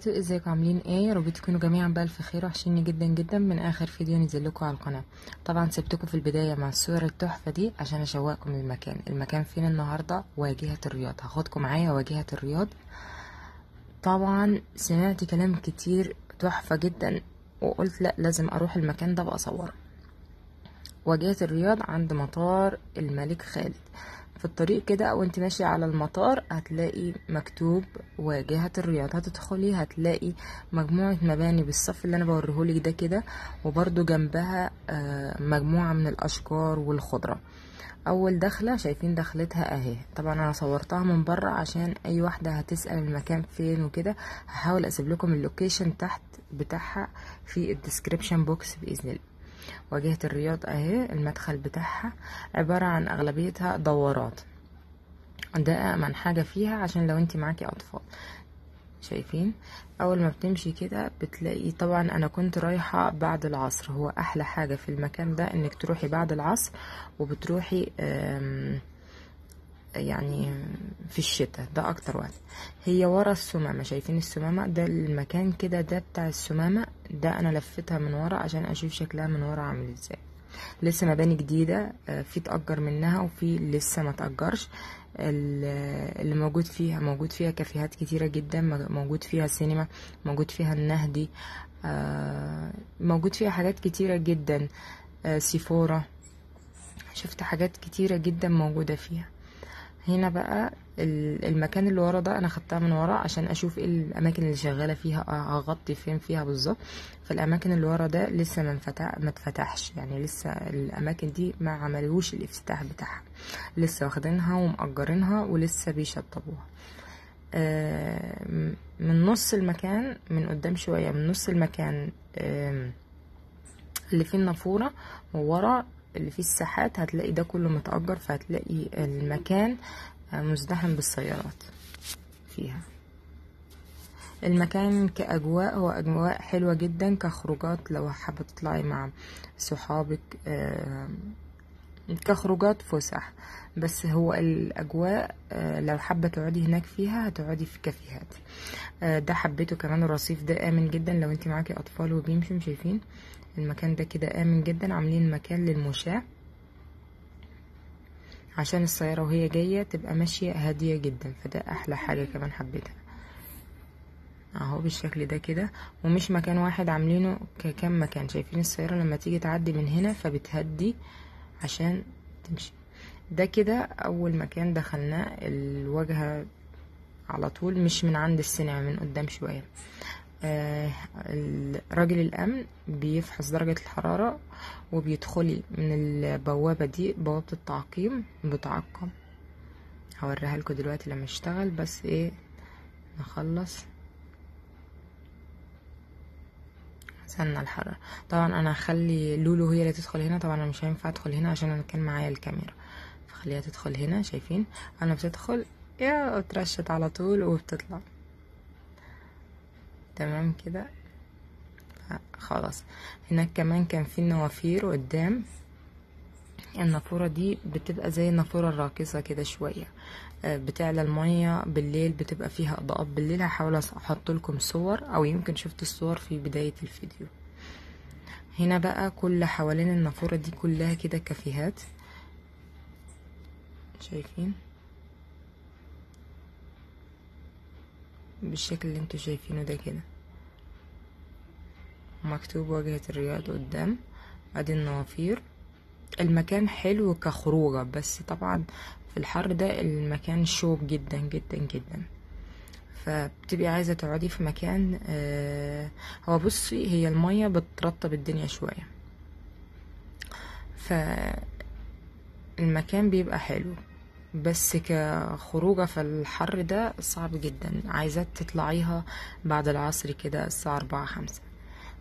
وبركاته ازيكم عاملين إيه؟ يا رب تكونوا جميعا بألف خير وحشيني جدا جدا. من آخر فيديو نزل لكم على القناة. طبعا سبتكم في البداية مع الصور التحفة دي عشان أشوقكم المكان المكان فين النهارده؟ واجهة الرياض. هاخدكم معايا واجهة الرياض. طبعا سمعت كلام كتير تحفة جدا وقلت لأ لازم أروح المكان ده وأصوره. واجهة الرياض عند مطار الملك خالد. في الطريق كده وانت ماشية على المطار هتلاقي مكتوب واجهة الرياض هتدخلي هتلاقي مجموعة مباني بالصف اللي أنا بوريهولك ده كده وبرضو جنبها آه، مجموعة من الأشجار والخضرة. أول دخلة شايفين دخلتها أهي. طبعا أنا صورتها من بره عشان أي واحدة هتسأل المكان فين وكده هحاول أسيب لكم ال location تحت بتاعها في ال description box بإذن الله. واجهة الرياض أهي المدخل بتاعها عبارة عن أغلبيتها دورات. ده امن حاجة فيها عشان لو انت معاكي أطفال. شايفين؟ أول ما بتمشي كده بتلاقي طبعا أنا كنت رايحة بعد العصر هو أحلى حاجة في المكان ده إنك تروحي بعد العصر وبتروحي آم يعني في الشتاء ده أكتر وقت. هي ورا السمامة شايفين السمامة؟ ده المكان كده ده بتاع السمامة. ده أنا لفتها من ورا عشان أشوف شكلها من ورا عامل إزاي. لسه مباني جديدة آه، في تأجر منها وفي لسه ما تأجرش. ال- اللي موجود فيها موجود فيها كافيهات كتيرة جدا موجود فيها سينما موجود فيها النهدي آه، موجود فيها حاجات كتيرة جدا آه، سيفورا شفت حاجات كتيرة جدا موجودة فيها. هنا بقى ال- المكان اللي ورا ده أنا خدتها من ورا عشان أشوف إيه الأماكن اللي شغالة فيها هغطي فين فيها بالظبط. فالأماكن اللي ورا ده لسه ما انفتح ما اتفتحش. يعني لسه الأماكن دي ما عملوش الافتتاح بتاعها. لسه واخدينها ومأجرينها ولسه بيشطبوها. آه، من نص المكان من قدام شوية من نص المكان اللي فيه النافورة وورا اللي فيه الساحات هتلاقي ده كله متأجر فهتلاقي المكان آه، مزدحم بالسيارات فيها. المكان كأجواء هو أجواء حلوة جدا كخروجات لو حابة تطلعي مع صحابك آه، كخروجات فسح. بس هو الأجواء آه، لو حابة تقعدي هناك فيها هتقعدي في كافيهات. ده حبيته كمان الرصيف ده آمن جدا لو انت معاكي أطفال وبيمشوا شايفين؟ المكان ده كده آمن جدا عاملين مكان للمشاة عشان السيارة وهي جاية تبقى ماشية هادية جدا فده أحلى حاجة كمان حبيتها. أهو بالشكل ده كده ومش مكان واحد عاملينه ككم مكان. شايفين السيارة لما تيجي تعدي من هنا فبتهدي عشان تمشي. ده كده أول مكان دخلناه الواجهة على طول مش من عند السينما من قدام شوية. راجل الأمن بيفحص درجة الحرارة وبيدخلي من البوابة دي بوابة التعقيم بتعقم. هوريها لكم دلوقتي لما اشتغل بس إيه نخلص. استنى الحرارة. طبعا أنا هخلي لولو هي اللي تدخل هنا. طبعا أنا مش هينفع أدخل هنا عشان أنا كان معايا الكاميرا. فخليها تدخل هنا شايفين؟ أنا بتدخل يا اترشت على طول وبتطلع. تمام كده؟ خلاص. هناك كمان كان في النوافير قدام. النافورة دي بتبقى زي النافورة الراقصة كده شوية. آه، بتعلى المية بالليل بتبقى فيها إضاءات بالليل. هحاول أحط لكم صور أو يمكن شفت الصور في بداية الفيديو. هنا بقى كل حوالين النافورة دي كلها كده كافيهات. شايفين؟ بالشكل اللي أنتوا شايفينه ده كده. مكتوب واجهة الرياض قدام ادي النوافير. المكان حلو كخروجة بس طبعا في الحر ده المكان شوب جدا جدا جدا. فبتبقي عايزة تقعدي في مكان آه هو بصي هي المية بترطب الدنيا شوية. فالمكان بيبقى حلو. بس كخروجة في الحر ده صعب جدا. عايزة تطلعيها بعد العصر كده الساعة أربعة خمسة.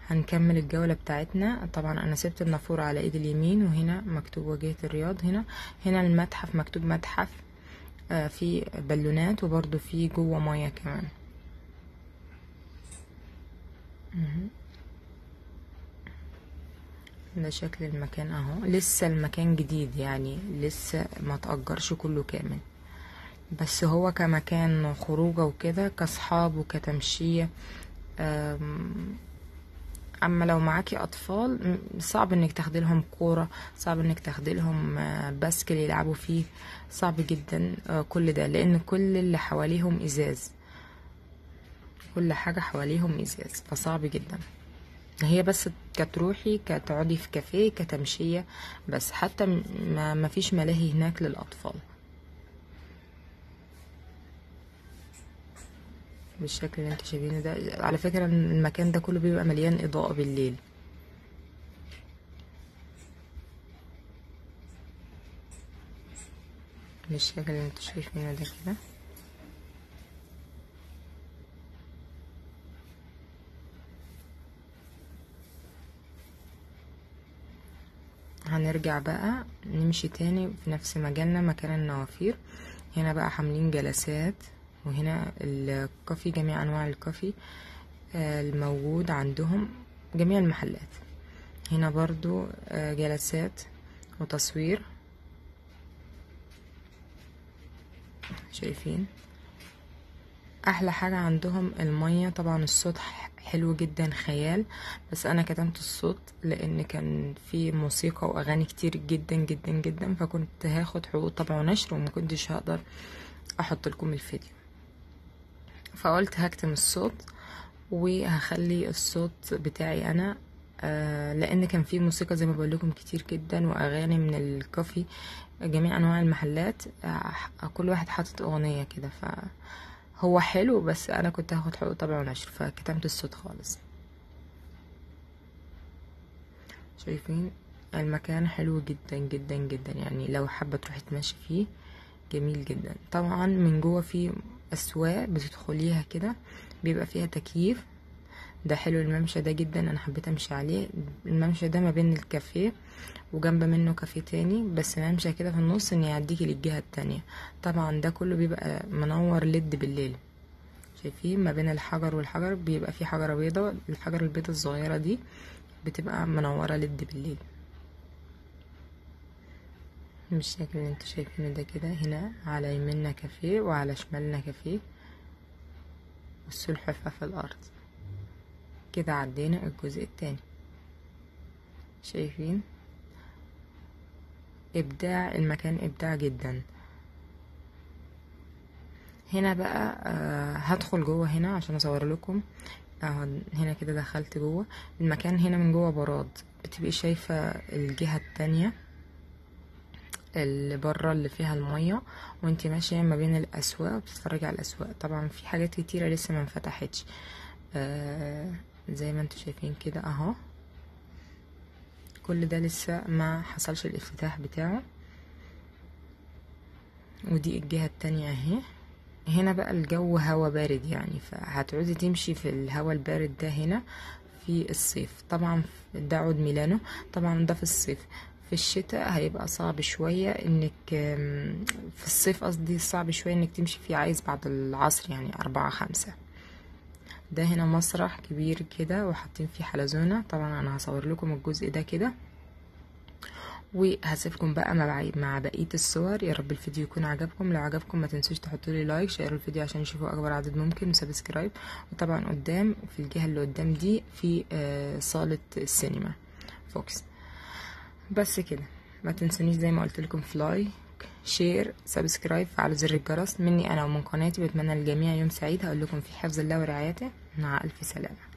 هنكمل الجولة بتاعتنا. طبعا أنا سبت النافورة على إيد اليمين وهنا مكتوب واجهة الرياض هنا. هنا المتحف مكتوب متحف آه في بالونات وبرضو في جوه مية كمان. ده شكل المكان أهو. لسه المكان جديد يعني لسه ما تأجرش كله كامل. بس هو كمكان خروجة وكده كأصحاب وكتمشية. أما لو معاكي أطفال صعب إنك تاخدي لهم كورة صعب إنك تاخدي لهم باسكل يلعبوا فيه. صعب جدا كل ده لأن كل اللي حواليهم إزاز. كل حاجة حواليهم إزاز فصعب جدا. هي بس كتروحي كتقعدي في كافيه كتمشية بس حتى ما فيش ملاهي هناك للأطفال. بالشكل اللي أنتوا شايفينه ده على فكرة المكان ده كله بيبقى مليان إضاءة بالليل. بالشكل اللي أنتوا شايفينه ده كده. هنرجع بقى نمشي تاني في نفس مجالنا مكان النوافير. هنا بقى حاملين جلسات وهنا الكافي جميع أنواع الكافي آه، الموجود عندهم جميع المحلات. هنا برضو آه، جلسات وتصوير. شايفين؟ أحلى حاجة عندهم المية طبعا الصوت حلو جدا خيال بس أنا كتمت الصوت لأن كان في موسيقى وأغاني كتير جدا جدا جدا فكنت هاخد حقوق طبع ونشر وما كنتش هقدر أحط لكم الفيديو. فقلت هكتم الصوت وهخلي الصوت بتاعي أنا آه لأن كان في موسيقى زي ما بقول لكم كتير جدا وأغاني من الكافي جميع أنواع المحلات آه كل واحد حاطط أغنية كده فهو حلو بس أنا كنت هاخد حقوق طبع ونشر فكتمت الصوت خالص. شايفين؟ المكان حلو جدا جدا جدا. يعني لو حابة تروحي تمشي فيه جميل جدا. طبعا من جوه فيه أسواق بتدخليها كده بيبقى فيها تكييف. ده حلو الممشى ده جدا أنا حبيت أمشي عليه. الممشى ده ما بين الكافيه وجنب منه كافيه تاني بس ممشى كده في النص ان يعديكي للجهة التانية. طبعا ده كله بيبقى منور لد بالليل. شايفين ما بين الحجر والحجر؟ بيبقى في حجرة بيضة الحجر البيضة الصغيرة دي بتبقى منورة لد بالليل. بالشكل اللي إنتوا شايفينه ده كده هنا على يميننا كافيه وعلى شمالنا كافيه. والسلحفاة في الأرض. كده عدينا الجزء التاني. شايفين؟ إبداع المكان إبداع جدا. هنا بقى آه هدخل جوه هنا عشان أصور لكم. اهو هنا كده دخلت جوه. المكان هنا من جوه براد. بتبقي شايفة الجهة التانية اللي بره اللي فيها المية وانت ماشية ما بين الأسواق وبتتفرجي على الأسواق. طبعا في حاجات كتيرة لسه ما انفتحتش. آه زي ما أنتوا شايفين كده اهو. كل ده لسه ما حصلش الافتتاح بتاعه. ودي الجهة التانية اهي. هنا بقى الجو هوا بارد يعني فهتعوزي تمشي في الهوا البارد ده هنا في الصيف. طبعا ده عود ميلانو طبعا ده في الصيف. في الشتاء هيبقى صعب شوية انك في الصيف قصدي صعب شوية انك تمشي فيه عايز بعد العصر يعني أربعة خمسة. ده هنا مسرح كبير كده وحاطين فيه حلزونة. طبعا أنا هصور لكم الجزء ده كده. وهسيبكم بقى مع بقية الصور. يا رب الفيديو يكون عجبكم. لو عجبكم ما تنسوش تحطوا لي like شيروا الفيديو عشان يشوفوا أكبر عدد ممكن و subscribe. وطبعا قدام في الجهة اللي قدام دي في آه، صالة السينما VOX. بس كده. ما تنسونيش زي ما قلت لكم في like share subscribe فعلوا زر الجرس. مني أنا ومن قناتي بتمنى للجميع يوم سعيد. هقول لكم في حفظ الله ورعايته. مع ألف سلامة.